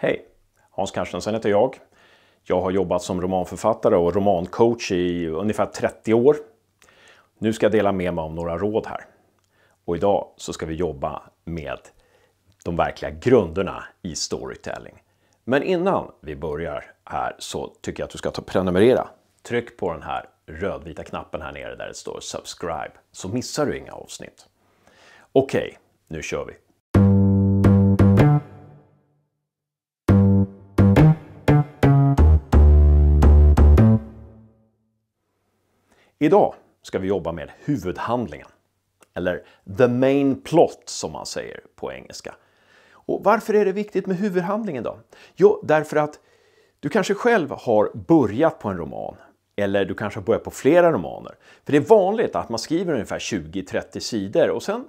Hej! Hans Carstensen heter jag. Jag har jobbat som romanförfattare och romancoach i ungefär 30 år. Nu ska jag dela med mig av några råd här. Och idag så ska vi jobba med de verkliga grunderna i storytelling. Men innan vi börjar här så tycker jag att du ska ta prenumerera. Tryck på den här rödvita knappen här nere där det står subscribe så missar du inga avsnitt. Okej, okay, nu kör vi! Idag ska vi jobba med huvudhandlingen. Eller the main plot som man säger på engelska. Och varför är det viktigt med huvudhandlingen då? Jo, därför att du kanske själv har börjat på en roman eller du kanske har börjat på flera romaner. För det är vanligt att man skriver ungefär 20-30 sidor och sen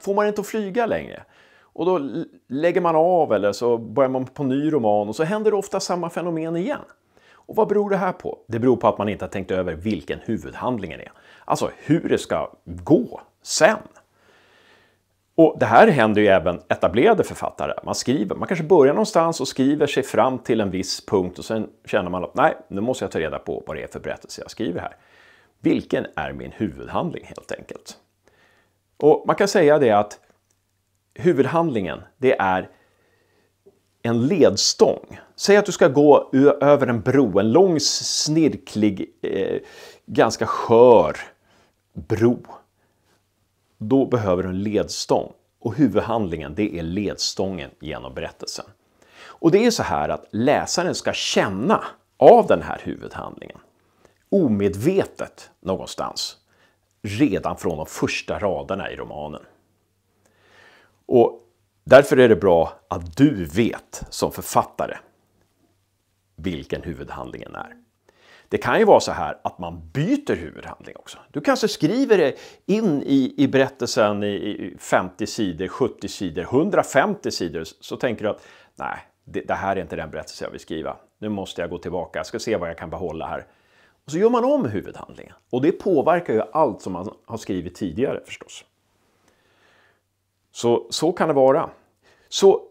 får man inte att flyga längre. Och då lägger man av eller så börjar man på en ny roman och så händer det ofta samma fenomen igen. Och vad beror det här på? Det beror på att man inte har tänkt över vilken huvudhandlingen är. Alltså hur det ska gå sen. Och det här händer ju även etablerade författare. Man skriver, man kanske börjar någonstans och skriver sig fram till en viss punkt och sen känner man att nej, nu måste jag ta reda på vad det är för berättelse jag skriver här. Vilken är min huvudhandling helt enkelt? Och man kan säga det att huvudhandlingen, det är en ledstång. Säg att du ska gå över en bro, en lång snirklig, eh, ganska skör bro. Då behöver du en ledstång. Och huvudhandlingen, det är ledstången genom berättelsen. Och det är så här att läsaren ska känna av den här huvudhandlingen omedvetet någonstans redan från de första raderna i romanen. Och Därför är det bra att du vet som författare vilken huvudhandlingen är. Det kan ju vara så här att man byter huvudhandling också. Du kanske skriver det in i, i berättelsen i 50 sidor, 70 sidor, 150 sidor. Så tänker du att nej, det, det här är inte den berättelse jag vill skriva. Nu måste jag gå tillbaka, jag ska se vad jag kan behålla här. Och så gör man om huvudhandlingen. Och det påverkar ju allt som man har skrivit tidigare förstås. Så, så kan det vara. Så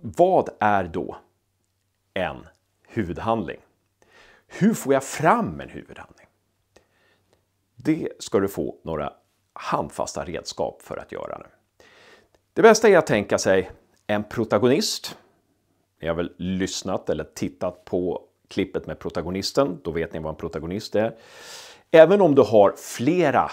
vad är då en huvudhandling? Hur får jag fram en huvudhandling? Det ska du få några handfasta redskap för att göra nu. Det bästa är att tänka sig en protagonist. Ni har väl lyssnat eller tittat på klippet med protagonisten, då vet ni vad en protagonist är. Även om du har flera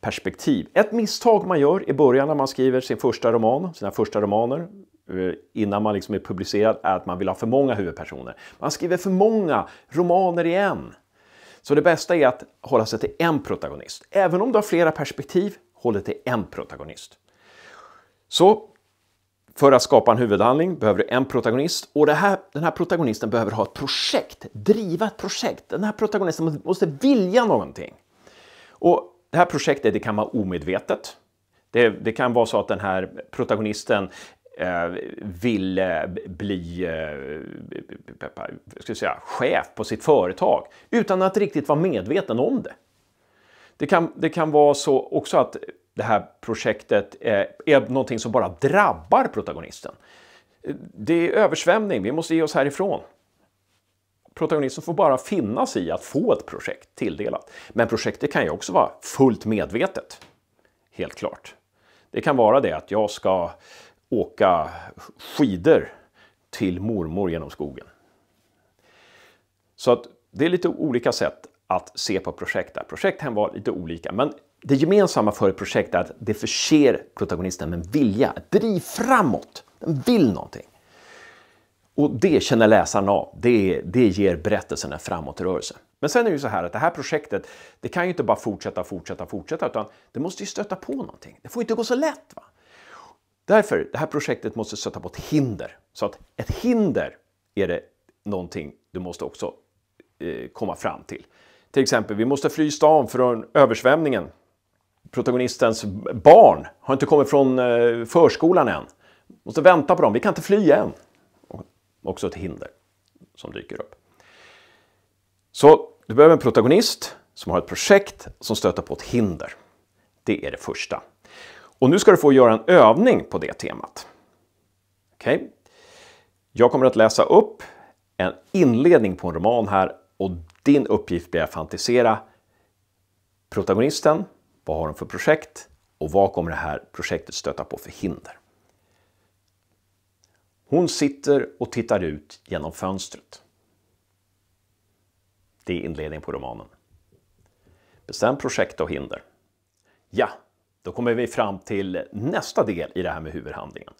perspektiv. Ett misstag man gör i början när man skriver sin första roman, sina första romaner, Eh, innan man liksom är publicerad, är att man vill ha för många huvudpersoner. Man skriver för många romaner i en. Så det bästa är att hålla sig till en protagonist. Även om du har flera perspektiv, håll dig till en protagonist. Så för att skapa en huvudhandling behöver du en protagonist och här, den här protagonisten behöver ha ett projekt, driva ett projekt. Den här protagonisten måste vilja någonting. Och det här projektet det kan vara omedvetet. Det, det kan vara så att den här protagonisten vill bli ska säga, chef på sitt företag utan att riktigt vara medveten om det. Det kan, det kan vara så också att det här projektet eh, är någonting som bara drabbar protagonisten. Det är översvämning, vi måste ge oss härifrån protagonisten får bara finna sig i att få ett projekt tilldelat. Men projektet kan ju också vara fullt medvetet. Helt klart. Det kan vara det att jag ska åka skidor till mormor genom skogen. Så att det är lite olika sätt att se på projekt där. var lite olika, men det gemensamma för ett projekt är att det förser protagonisten med en vilja, ett driv framåt. Den vill någonting. Och det känner läsaren av. Det, det ger berättelsen en framåtrörelse. Men sen är det ju så här att det här projektet, det kan ju inte bara fortsätta, fortsätta, fortsätta, utan det måste ju stöta på någonting. Det får inte gå så lätt. Va? Därför, det här projektet måste stöta på ett hinder. Så att ett hinder är det någonting du måste också eh, komma fram till. Till exempel, vi måste fly stan från översvämningen. Protagonistens barn har inte kommit från eh, förskolan än. Måste vänta på dem, vi kan inte fly än också ett hinder som dyker upp. Så du behöver en protagonist som har ett projekt som stöter på ett hinder. Det är det första. Och nu ska du få göra en övning på det temat. Okej? Okay? Jag kommer att läsa upp en inledning på en roman här och din uppgift blir att fantisera protagonisten, vad har hon för projekt och vad kommer det här projektet stöta på för hinder? Hon sitter och tittar ut genom fönstret. Det är inledningen på romanen. Bestäm projekt och hinder. Ja, då kommer vi fram till nästa del i det här med huvudhandlingen.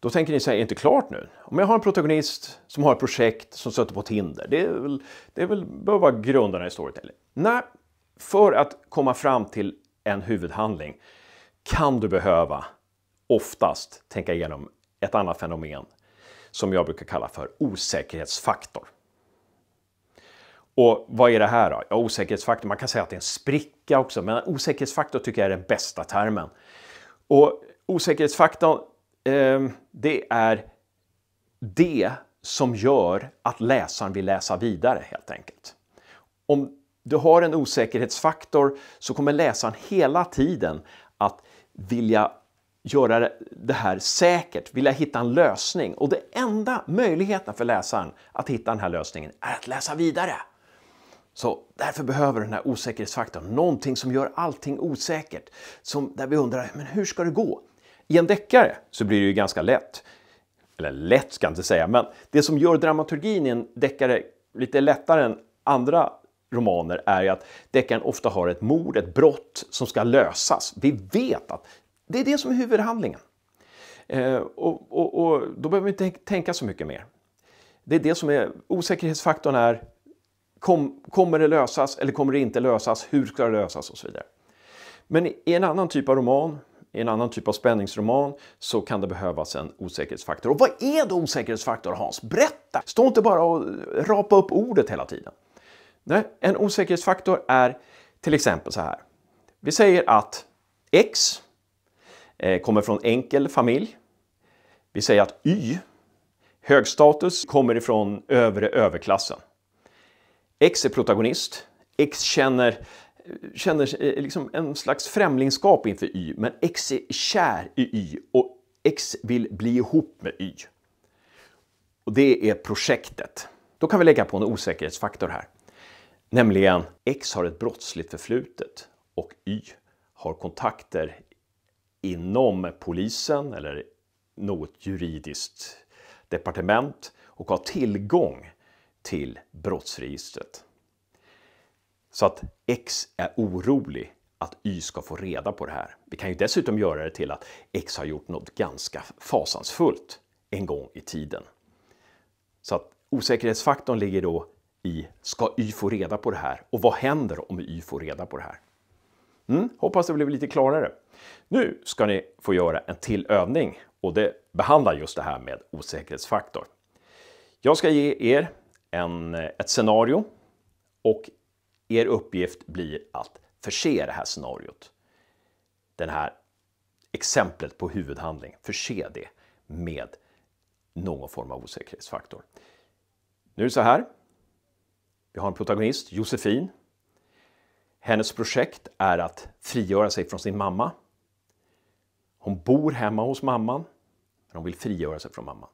Då tänker ni säga, är inte klart nu? Om jag har en protagonist som har ett projekt som stöter på ett hinder, det, är väl, det är väl, bör vara grunderna i storytelling. Nej, för att komma fram till en huvudhandling kan du behöva oftast tänka igenom ett annat fenomen som jag brukar kalla för osäkerhetsfaktor. Och vad är det här då? Ja, osäkerhetsfaktor, man kan säga att det är en spricka också, men osäkerhetsfaktor tycker jag är den bästa termen. Och osäkerhetsfaktorn, eh, det är det som gör att läsaren vill läsa vidare helt enkelt. Om du har en osäkerhetsfaktor så kommer läsaren hela tiden att vilja göra det här säkert, vilja hitta en lösning. Och det enda möjligheten för läsaren att hitta den här lösningen är att läsa vidare. Så därför behöver den här osäkerhetsfaktorn någonting som gör allting osäkert. Som, där vi undrar, men hur ska det gå? I en deckare så blir det ju ganska lätt. Eller lätt ska jag inte säga, men det som gör dramaturgin i en deckare lite lättare än andra romaner är ju att deckaren ofta har ett mord, ett brott som ska lösas. Vi vet att det är det som är huvudhandlingen. Eh, och, och, och, då behöver vi inte tänka så mycket mer. Det är det som är osäkerhetsfaktorn är kom, kommer det lösas eller kommer det inte lösas? Hur ska det lösas och så vidare. Men i en annan typ av roman, i en annan typ av spänningsroman så kan det behövas en osäkerhetsfaktor. Och vad är då osäkerhetsfaktor Hans? Berätta! Stå inte bara och rapa upp ordet hela tiden. Nej, en osäkerhetsfaktor är till exempel så här. Vi säger att X eh, kommer från enkel familj. Vi säger att Y, högstatus, kommer ifrån övre överklassen. X är protagonist. X känner, känner liksom en slags främlingskap inför Y, men X är kär i Y och X vill bli ihop med Y. Och det är projektet. Då kan vi lägga på en osäkerhetsfaktor här. Nämligen X har ett brottsligt förflutet och Y har kontakter inom polisen eller något juridiskt departement och har tillgång till brottsregistret. Så att X är orolig att Y ska få reda på det här. Vi kan ju dessutom göra det till att X har gjort något ganska fasansfullt en gång i tiden. Så att osäkerhetsfaktorn ligger då i, ska Y få reda på det här? Och vad händer om Y får reda på det här? Mm, hoppas det blev lite klarare. Nu ska ni få göra en till övning och det behandlar just det här med osäkerhetsfaktor. Jag ska ge er en, eh, ett scenario och er uppgift blir att förse det här scenariot, det här exemplet på huvudhandling, förse det med någon form av osäkerhetsfaktor. Nu är det så här. Vi har en protagonist, Josefin. Hennes projekt är att frigöra sig från sin mamma. Hon bor hemma hos mamman, men hon vill frigöra sig från mamman.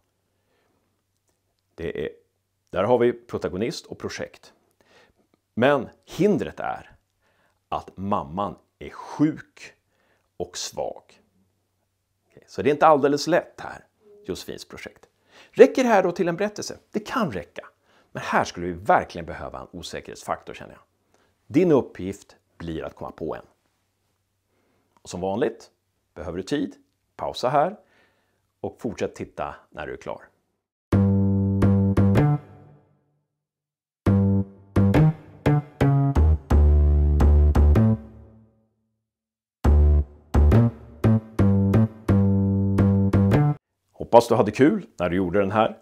Det är där har vi protagonist och projekt. Men hindret är att mamman är sjuk och svag. Så det är inte alldeles lätt här, Josefins projekt. Räcker det här då till en berättelse? Det kan räcka. Men här skulle vi verkligen behöva en osäkerhetsfaktor känner jag. Din uppgift blir att komma på en. Och som vanligt, behöver du tid, pausa här och fortsätt titta när du är klar. Hoppas du hade kul när du gjorde den här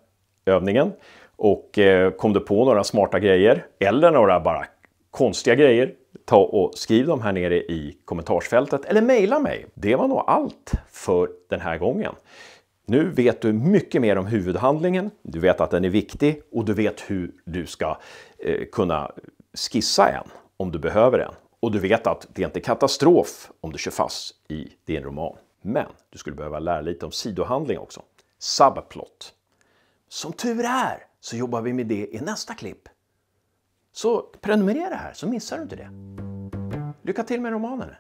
övningen. Och eh, kom du på några smarta grejer eller några bara konstiga grejer, ta och skriv dem här nere i kommentarsfältet eller mejla mig. Det var nog allt för den här gången. Nu vet du mycket mer om huvudhandlingen, du vet att den är viktig och du vet hur du ska eh, kunna skissa en om du behöver en. Och du vet att det är inte katastrof om du kör fast i din roman. Men du skulle behöva lära lite om sidohandling också subplot. Som tur är så jobbar vi med det i nästa klipp. Så prenumerera här så missar du inte det. Lycka till med romanen!